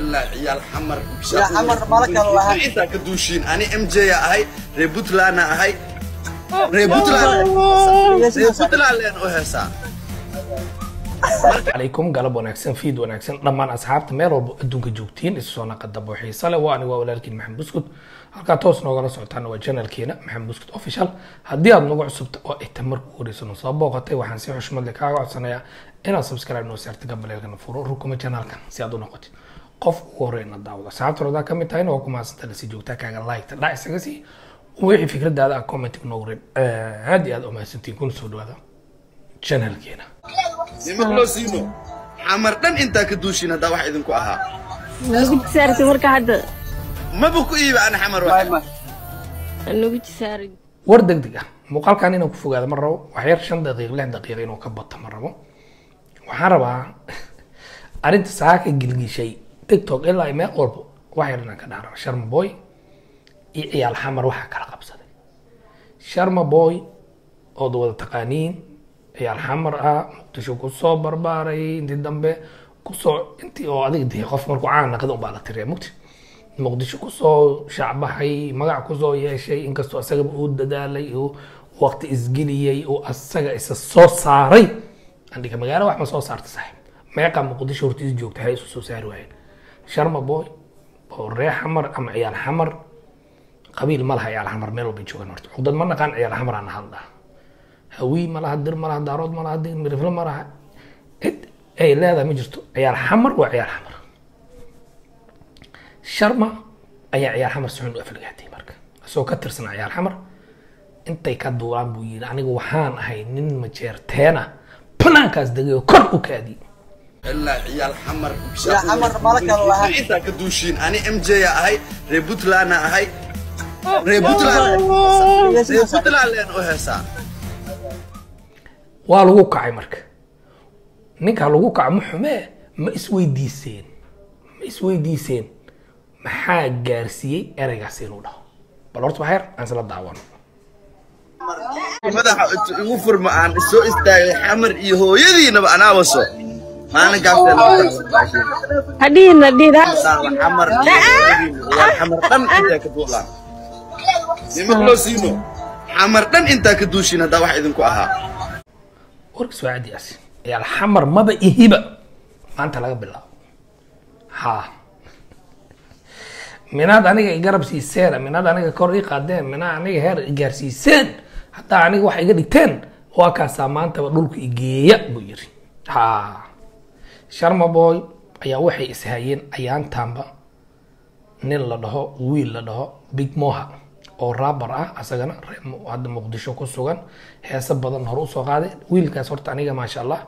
ilaa ciyaal xamar Ciyaal xamar mala kala lahan. intaa ka duushiin ani mj a ahay reer puntlandna ahay reer puntland reer puntland leen u heesaa calaykum galab wanaagsan fiid wanaagsan dhammaan asxaabta meel walba adduunka joogtiin isu soo naqadabo xiise leh waa aniga waa walaalkiin maxamed buskut halkaa toos noogala socotaan waa channelkeena maxamed buskut official. haddii aad nagu cusubta oo ay tan marka ugu horeysa noo soo booqatay waxaan si xushmad leh kaaga codsanayaa inaad subscribe noo saarta gambaleelkana furo rukuma channelkan si aad u noqotid qof ugu horeyna daawado asxaabta rodaa ka mid tahayna waa ku mahadsantaa la sii joogtaa kaaga like dhac isaga sii wixii fikradaada ah commentig noogu reeb aad iyo aad u mahadsantiin kuna soo dhawaada channelkeena. Nima loo siino? Xamar dhan intaa ka duushiin haddaa wax idinku ahaa. Nagu jisaartay marka hadda. Maba ku iiba ani xamar nagu jisaaray war deg deg ah muuqaalkan inaan ku fogaado ma rabo waxyar shan daqiiq lix daqiiq inuu ka bato ma rabo. Waxaan rabaa arrinta saaka gilgishay tiktok ilaa iyo meel walba wax yar inaan ka dhaaro sharma boy iyo ciyaal xamar waxaa kala qabsaday. Sharma boy ood wada taqaaniin ciyaal xamar ah muqdisho ku soo barbaaray intii dambe ku soo intii oo adiga dee qof markuu caan naqda unbaa la tiriya mugti. Muqdisho ku soo shacbaxay magac ku soo yeeshay inkastoo asagaba uu dadaalay uu waqti isgeliyey uu asaga isa soo saaray. Andhiga magaalo wax ma soo saarta saaxiib. Meeqa muqdisho hortiis joogta hay isu soo saari waayeen sharma boy oo ree xamar ama ciyaal xamar. Qabiil ma laha ciyaal xamar meel walbay joogaan horta. Cugdad ma naqaan ciyaal xamar aan hadlaa hawii ma laha dir ma laha daarood ma laha dir mirifle ma laha. Cid ay leedahay ma jirto ciyaal xamar waa ciyaal xamar. Sharma ayaa ciyaal xamar si xun u afalgaatay marka. Isagoo ka tirsanaa ciyaal xamar. Intay ka duulaan buu yidhi anigu waxaan ahay nin majeerteena banaankaas degay oo kor u kaadiyey ilaa ciyaal xamar intaa ka duushiin ani mj a ahay reer puntlandna ahay. Reer puntland puntland leen u heesaa waa lagu kacay marka. Ninkaa lagu kaca ma xumee ma isweydiiseen ma isweydiiseen. Maxaa gaarsiiyey ereygaas inuu dhaho? Bal horta waxyar aan isla daawano madaxa igu furma aan soo istaagay xamar iyo hooyadiinaba anaa waso maalin gaabtee hadhiina dhina xamar ciyaal xamar dhan intaa ka duushiin haddaa wax idinku ahaa warkiis waa caddi asi ciyaal xamar maba ihiba. Maanta laga bilaabo. Ha. Minaad aniga i garab siiseen minaad aniga kor ii qaadeen. Minaad aniga heer i gaarsiiseen haddaa aniga wax iga dhigteen waa kaasaa maantaba dhulka igeeya buu yiri ha sharma boy ayaa waxay ishayeen ayaantaanba nin la dhaho wiil la dhaho big moha oo raabar ah asagana hadda muqdisho ku sugan heese badan hore u soo qaaday wiilkaas horta aniga maasha allah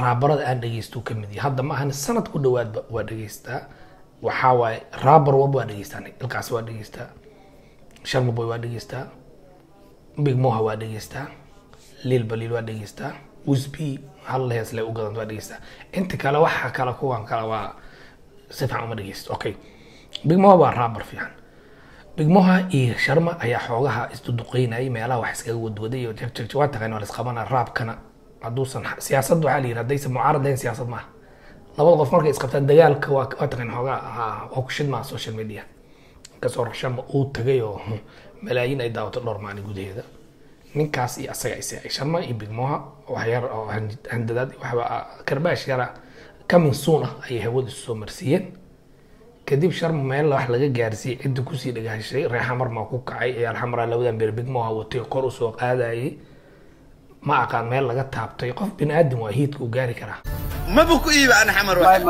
raabarada aan dhegeysto ka mid yahay. Hadda ma ahan sanad ku dhawaadba waa dhegeystaa waxaa waaye raabar walba waa dhegeystaa ilkaas waa dhegeystaa sharma boy waa dhegeystaa big moha waa dhegeystaa lil baliil waa dhegeystaa wisby hal hees le u gadanta waa dhegeystaa inta kale waxa kale kuwan kale waa si fiican uma dhegeysto. Okay big moha waa raabar fiican. Big moha iyo sharma ayaa xoogaha isduduqeynayay meelaha wax iskaga wadwaday iyo jegjeg waa taqaan waa laisqabana raabkana hadduusan siyaasad waxaa la yidhi haddaysan mucaarad siyaasad maaha. Labada qof markay isqabtaan dagaalka waa waa taqaan xoogaa waa ku shidmaa social media. Inkastoo sharma uu tagay oo malaayiin ay daawato dhowr maalin gudaheeda ninkaas iyo asaga isay sharma iyo big moha waxyar oo han- handadaad waxba karbaash yara coming soon ah ayay hawada soo marsiiyeen. Kadib sharma meel wax laga gaarsiiyey cidda ku sii dhagaashay reer xamar maa ku kacay ciyaal xamara labadan beer big moha watay kor u soo qaadayay. Ma aqaan meel laga taabtay qof bini aadam waa hiidka u gaari karaa. Maba ku iiba ani xamar wax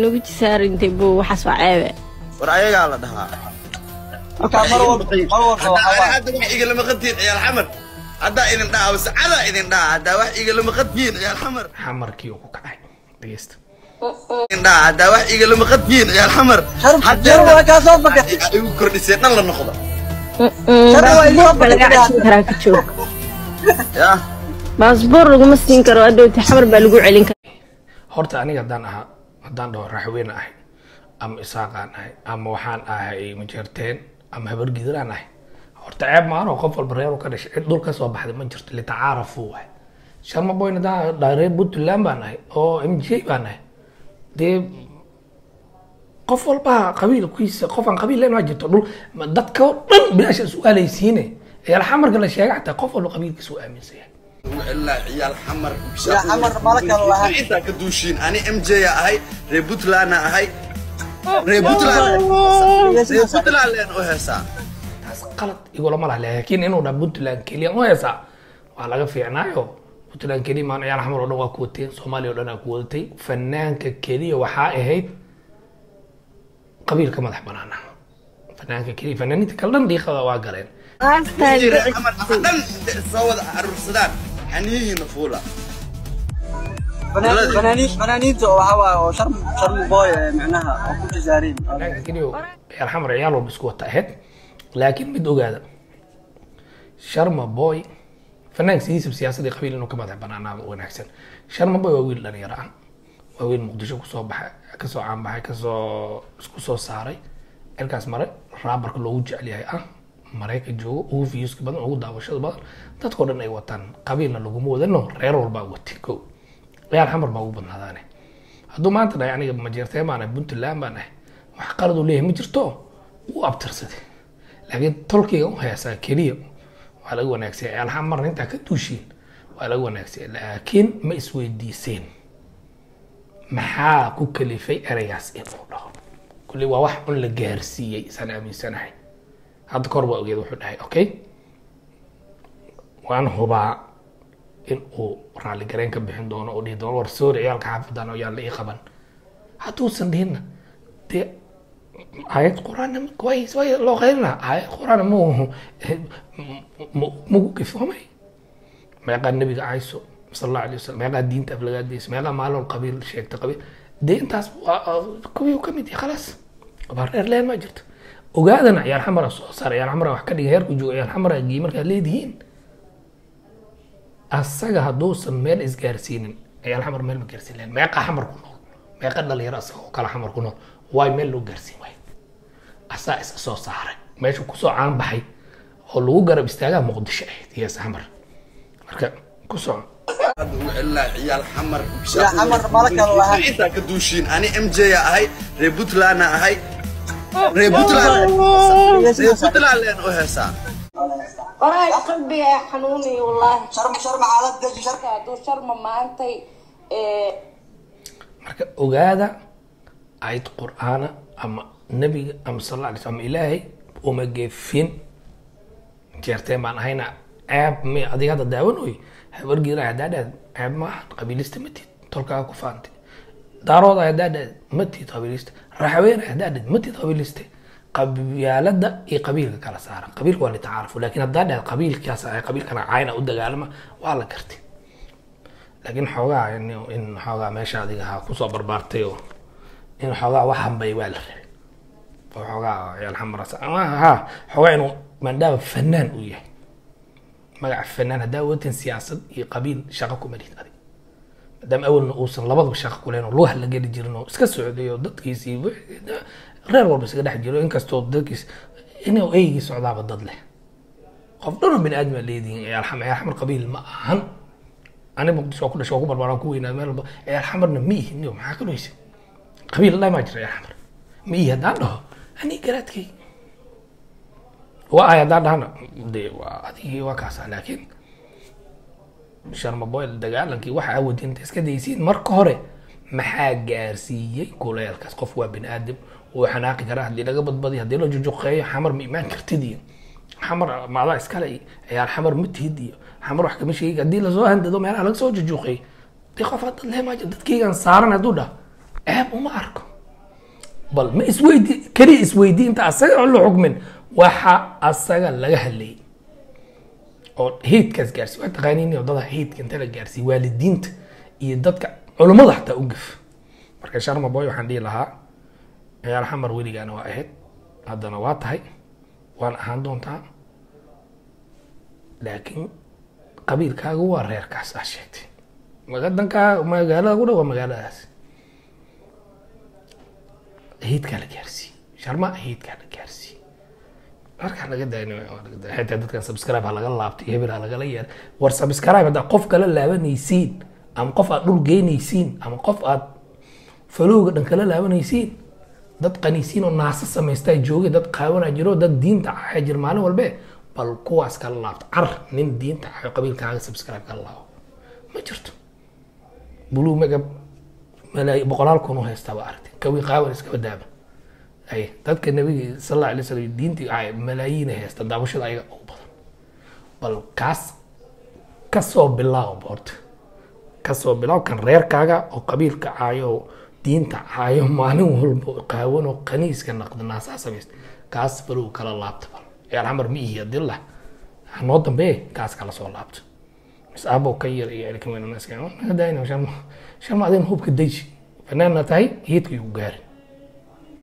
nagu jisaarintay buu waxaas waa ceebe. War ayagaa la dhahaa hadda wax igala maqantihiin ciyaal xamar. Haddaa idin dhaha base cadaa idin dhaha. Haddaa wax igala maqantihiin ciyaal xamar. Xamarkii uu ku kacay dhegeysta haddaa wax igala maqantihiin ciyaal xamar. Igu kordhisee dhan la noqda. Baasboor laguma siin karo adhowta xamar baa lagu celin karaa. Horta aniga haddaan ahaa haddaan dhaho raxweyne ahay ama isaaqaan ahay ama waxaan ahay majeerteen ama habargidiraan ahay horta ceeb maano qof walba reer u ka dhashay cid dhul ka soo baxday ma jirto litacaarafu waay sharma boyna haddaan reer puntland baan ahay oo m j baan ahay dee qof walba qabiilkiisa qof aan qabiil leen waa jirto dhul dadka oo dhan bilaasha su'aalaysiine ciyaal xamarka la sheega xataa qof walba qabiilkiisa u aaminsan yahay ilaa ciyaal xamar Ciyaal xamar mala kala lahayn. intaa ka duushiin ani mj a ahay reer puntlandna ahay reer puntland u heesaa taas qalad igulama lah laakiin inuu dhaa puntland keliya u heesaa waa laga fiicnaayo. Puntland keliya maan ciyaal xamar oo dhan waa ku wateen soomaaliya oo dhan aa ku wadatay. Fanaanka keliya waxaa ahayd qabiilka madax banaana fanaanka keliya fanaaniinta kale dhan dhiiqada waa galeen. Soo wada aruursadaan xaniyihiina fuula Fanaaniin- fanaaniinta oo waxaa waaye oo sharm sharm boy ee micnaha oo ku jazaariin fanaanka keliya ciyaal xamar ciyaal walba isku wata ahayd laakiin mid ogaada sharma boy fanaanka sidiisab siyaasadii qabiil inuu ka madax banaanaado wanaagsan. Sharma boy waa wiil dhalinyaro ah. Waa wiil muqdisho ku soo baxay ka soo caanbaxay ka soo isku soo saaray. Cirkaas mare raabarka loogu jecel yahay ah mareyka joogo ugu viewska badan ugu daawashada badan dadkao dhan ay wataan. Qabiilna laguma wadano reer walbaa watay ko ciyaal xamar baa ugu badnaadaane. Hadduu maanta dhahay aniga majeerteen baan ahay puntland baan ahay wax qalad uu leeyahay ma jirto? Wuu abtirsaday laakiin tolkayga u heesaa keliya. Waa laga wanaagsan ciyaal intaa ka duushiin. Waa laga wanaagsan laakiin ma isweydiiseen. Maxaa ku kalifay ereygaas inuu dhaho? Kulli waa wax un la gaarsiiyey isaan aaminsanahay. Hadda kor baa ogeed wuxuu dhahay okay? Waan hubaa in uu raalli gareen ka bixin doono oo dhihi doono war soori ciyaalka xaafidan oo yaan ii qaban. Hadduusan dhihinna dee ayad quraan way loo qaylina ayad quraan mu mugu kifoomay. Meeqaa nebiga cayso sal allahu alay wasalam meeqaa diinta aflagaadaysa meeqaa maalol qabiil sheegta qabiil. Dee intaas kuwii ka mid yahay khalaas. Baa reer leen ma jirto. Ogaadana ciyaal xamara soo saar ciyaal xamara wax ka dhiga heerku jooga ciyaal xamara gii markaad leedihiin asaga hadduusan meel isgaarsiinin ciyaal xamar meel ma gaarsiin lahayn meeqa xamar ku nool. Meeqa dhalinyaro asaga oo kale xamar ku nool. Waay meel loo gaarsiin waayo. Asaa isa soo saaray. Meesha ku soo caan baxay oo lagu garab istaagaa muqdisho ahayd iyo xamar. Marka ku soco intaa ka duushiin. Ani mj a ahay reer puntlandna ahay. Reer puntland. Reer puntland leen u heesaa waraay qalbiga deji sharm marka hadduu sharma maantay ee marka ogaada ayad qur'aana ama nebiga ama sal alla alay slam ama ilaahay uma gefin. Jeerteen baan ahayna ceeb mi adiga hadda daawan oy habargiira haddaa dhaad ceeb maaha qabiilista ma tid tolkaaga ku faantay daarooda haddaa dhaad ma tid qabiilista. Raxweena haddaa dhaad ma tid qabiilista qabyaalada iyo qabiilka kala saara qabiilka waa litacaarafu laakiin haddaa dhaad qabiilkaas qabiilkana cayna u dagaalama waa la gartay. Laakiin xoogaa in xoogaa meesha adiga ha ku soo barbaartay oo in xoogaa wax hambay waa la rabay. Oo xoogaa ciyaal xamaras ama ha xoogaa inuu maadaama fanaan uu yahay. Magaca fanaan haddaa watan siyaasad iyo qabiil shaqo kuma lihid adig. Maadaama awalna uusan labadaba shaqo ku leyn oo lugaha la geli jirin oo iska socday oo dadkiisii reer walba iskaga dhex jiro inkastoo dadkiis inuu eygii socdaaba dad leh. Qof dhanoo bini aadama leedihin ciyaal xamar ciyaal xamar qabiil ma ahan. Ani muqdisho ku dhashay waa ku barbaaran ku weynaa meel walba ciyaal xamarna ma ihi niyo maxaa ka dhaysa qabiil dhaa maa jira ciyaal xamar ma ihi haddaan dhaho ani garaadkay. Waa ay haddaan dhahana de waa adigii waa kaasa laakiin sharma boyle dagaalankii waxa awoodi inta iska daysiin marka hore maxaa gaarsiiyey kuleelkaas? Qof waa bini aadam wuu xanaaqi karaa haddii laga badbadiyo haddii la jujuqeeyo xamar ma imaan kartid iyo xamar maadaa iskale ciyaar xamar ma tihid xamar wax kama sheegi haddii la soo handado meelaha laga soo jujuqeey dee qof dad leemaajo dadkaygan saaran hadduu dhah ceeb uma arko. Bal ma isweydi keliya isweydi inta asaga la xukmin waxa asaga laga hadlayay oo heydkaas gaarsiiy waa taqaaniin waddada heydka inta la gaarsiiy waalidiinta iyo dadka culummada xataa u gaf. Marka sharma boy waxaan dhihi lahaa ciyaal xamar weligaana waa ahayd. Haddana waa tahay. Waan ahaan doontaa. Laakiin qabiilkaaga waa reerkaas aa sheegtay. Magadankaa magaalada ku dhow waa magaaladaas. Heydkaa la gaarsiiyey. Sharma heydkaa la gaarsiiyey. Markaa laga xitaa dadkan subscribe ha laga laabtay hebel ha lagala yeelay war subscribe haddaa qof kala laabanaysiin ama qof aad dhul geynaysiin ama qof aad falowga dhan kala laabanaysiin dad qaniisiin oo naasa samaystaa jooge dad qaawanaa jiro dad diinta caya jir maalin walbe bal kuwaas kala laabto car nin diinta cayo qabiilkaaga subscribe kala laabo. Ma jirto. Blue malaayi boqolaal kun u haystaa baa aragtay. Kawi qaawan iskaba daaba ay dadka nabiga sal alla alay slam diintii caya malaayiin ay haysta daawashada ayaga ugu badan. Bal kaas ka soo bilaabo horta ka soo bilaab kan reerkaaga oo qabiilka caayo diinta caayo maalin walba qaawan oo qaniiska naqda naasaa samaysta kaas balow kala laabta bal. Ciyaal xamar ma ihi adilla hanoo dambeeye kaas kala soo laabto. Mis aabow ka yar iyo elkameynanaska naga daayna sharma adin hubka dayji. Fanaanna tahay hiidka igu gaari